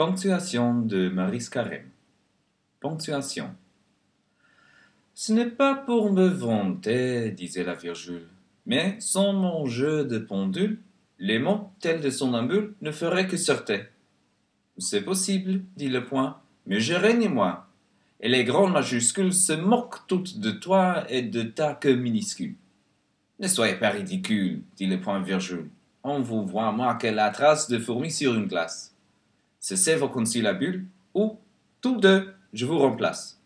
Ponctuation de Maurice Carême. Ponctuation. Ce n'est pas pour me vanter, disait la Virgule, mais sans mon jeu de pendule, les mots tels de somnambule ne feraient que sortir. C'est possible, dit le point, mais je règne moi, et les grandes majuscules se moquent toutes de toi et de ta queue minuscule. Ne soyez pas ridicule, dit le point Virgule. On vous voit que la trace de fourmi sur une glace. Cessez vos conciliabules, ou, tous deux, je vous remplace.